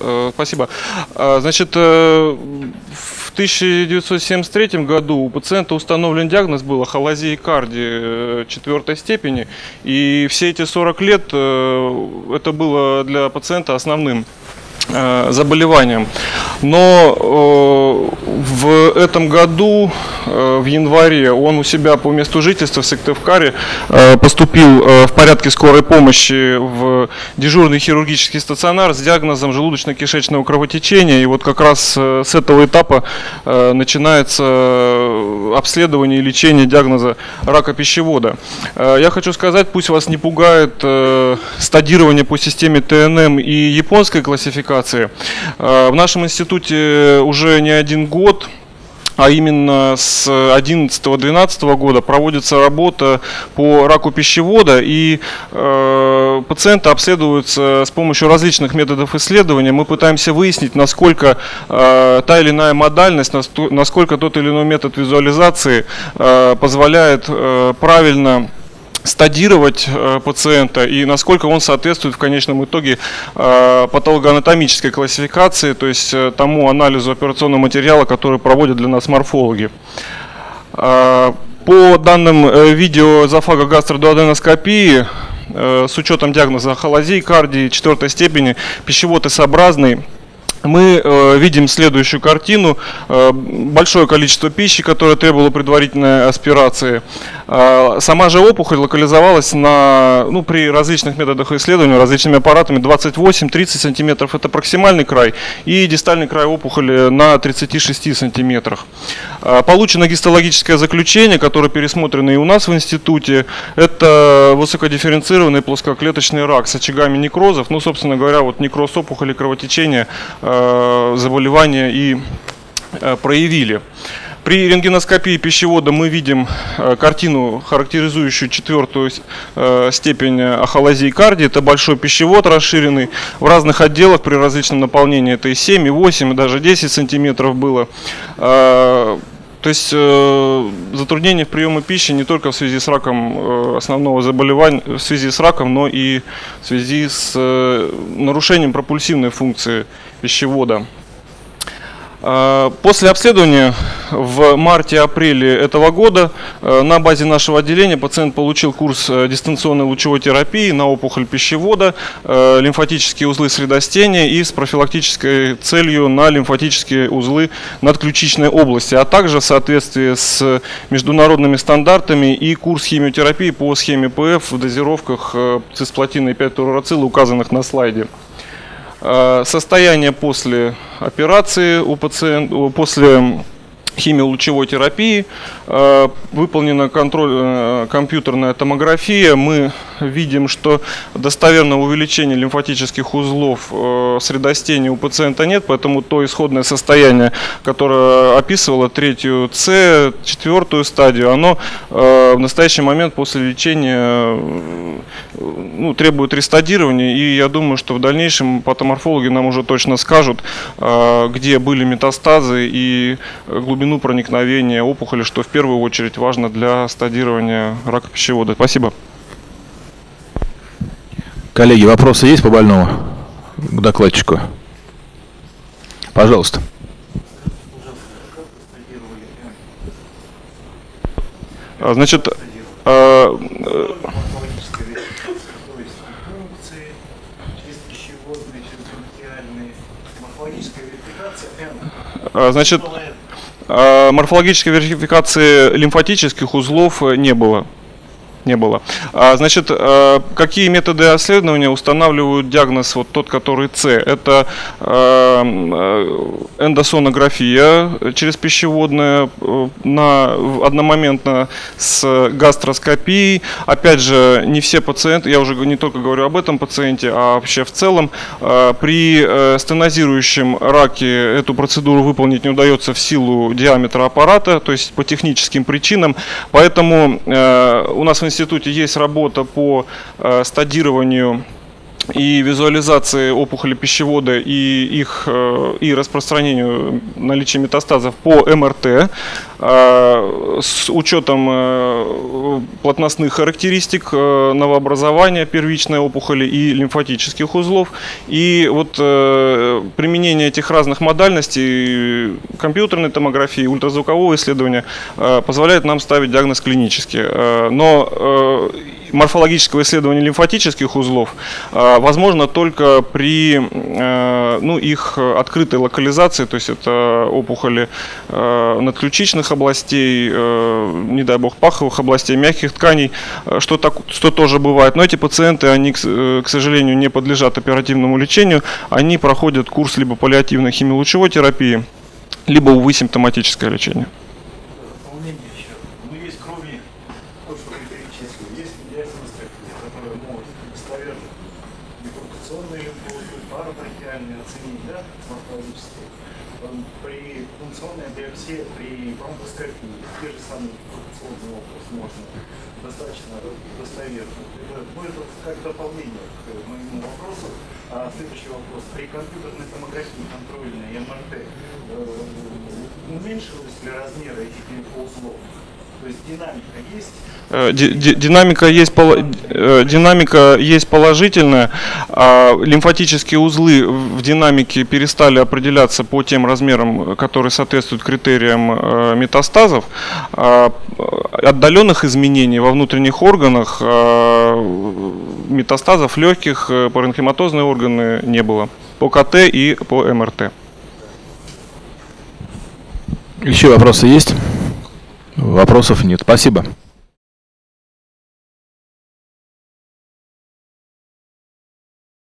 Э, спасибо. А, значит, э, в 1973 году у пациента установлен диагноз был ахолазия карди четвертой степени, и все эти 40 лет это было для пациента основным Э, заболеванием. Но э, в этом году, э, в январе, он у себя по месту жительства в Сыктывкаре поступил в порядке скорой помощи в дежурный хирургический стационар с диагнозом желудочно-кишечного кровотечения. И вот как раз с этого этапа начинается обследование и лечение диагноза рака пищевода. Я хочу сказать, пусть вас не пугает стадирование по системе ТНМ и японской классификации, классификации. Э, в нашем институте уже не один год а именно с 2011-2012 года проводится работа по раку пищевода, и э, пациенты обследуются с помощью различных методов исследования. Мы пытаемся выяснить, насколько э, та или иная модальность, насколько тот или иной метод визуализации э, позволяет э, правильно стадировать э, пациента и насколько он соответствует в конечном итоге э, патологоанатомической классификации, то есть э, тому анализу операционного материала, который проводят для нас морфологи. По данным видео зафагогастродуоденоскопии, с учетом диагноза холозии кардии четвертой степени, пищевод S-образный, мы э, видим следующую картину. Э, большое количество пищи, которое требовало предварительной аспирации. Э, сама же опухоль локализовалась на, ну, при различных методах исследования, различными аппаратами 28-30 сантиметров. Это проксимальный край. И дистальный край опухоли на 36 сантиметрах. Э, получено гистологическое заключение, которое пересмотрено и у нас в институте. Это высокодифференцированный плоскоклеточный рак с очагами некрозов. Ну, собственно говоря, вот некроз опухоли, кровотечения – Э, заболевания и э, проявили. При рентгеноскопии пищевода мы видим э, картину, характеризующую четвертую степень ахолазии кардии. Это большой пищевод расширенный в разных отделах при различном наполнении. Это и 7, и 8, и даже 10 сантиметров было. То есть э, затруднения в приеме пищи не только в связи с раком э, основного заболевания, в связи с раком, но и в связи с э, нарушением пропульсивной функции пищевода. Э, после обследования в марте-апреле этого года э, на базе нашего отделения пациент получил курс э, дистанционной лучевой терапии на опухоль пищевода, лимфатические узлы средостения и с профилактической целью на лимфатические узлы надключичной области, а также в соответствии с международными стандартами и курс химиотерапии по схеме ПФ в дозировках цисплатина и 5 указанных на слайде. Э, состояние после операции у пациента, после химиолучевой терапии, э, выполнена контроль, э, компьютерная томография. Мы видим, что достоверного увеличения лимфатических узлов э, средостения у пациента нет, поэтому то исходное состояние, которое описывало третью С, четвертую стадию, оно в настоящий момент после лечения ну, требует рестадирования, и я думаю, что в дальнейшем патоморфологи нам уже точно скажут, где были метастазы и глубину проникновения опухоли, что в первую очередь важно для стадирования рака пищевода. Спасибо. Коллеги, вопросы есть по больному? К докладчику. Пожалуйста. А, значит, а, а, значит, морфологической верификации лимфатических узлов э, не было не было. А, значит, а, какие методы исследования устанавливают диагноз, вот тот, который С? Это а, эндосонография через пищеводное э, на, одномоментно с гастроскопией. Опять же, не все пациенты, я уже не только говорю об этом пациенте, а вообще в целом, при э, стенозирующем раке эту процедуру выполнить не удается в силу диаметра аппарата, то есть по техническим причинам. Поэтому э, у нас в институте есть работа по э, стадированию и визуализации опухоли пищевода и их э, и распространению наличия метастазов по МРТ э, с учетом э, плотностных характеристик новообразования первичной опухоли и лимфатических узлов. И вот применение этих разных модальностей компьютерной томографии, ультразвукового исследования позволяет нам ставить диагноз клинически. Но морфологического исследования лимфатических узлов а, возможно только при э, ну, их открытой локализации, то есть это опухоли э, надключичных областей, э, не дай бог, паховых областей, мягких тканей, что, так, что тоже бывает. Но эти пациенты, они, к сожалению, не подлежат оперативному лечению, они проходят курс либо паллиативной химиолучевой терапии, либо, увы, симптоматическое лечение. Инфекционные лимфозы, парабрахиальные оценить, да, морфологически. При функционной биопсии, при бронхоскопии, те же самые инфекционные вопросы можно достаточно достоверно. Это, ну, это как дополнение к моему вопросу. А следующий вопрос. При компьютерной томографии контрольной МРТ э, уменьшились ли размеры этих лимфоузлов? То есть динамика есть? Э, динамика есть, э, динамика есть положительная. А лимфатические узлы в динамике перестали определяться по тем размерам, которые соответствуют критериям э, метастазов. А отдаленных изменений во внутренних органах метастазов легких, паренхематозные органы не было по КТ и по МРТ. Еще вопросы есть? Вопросов нет. Спасибо.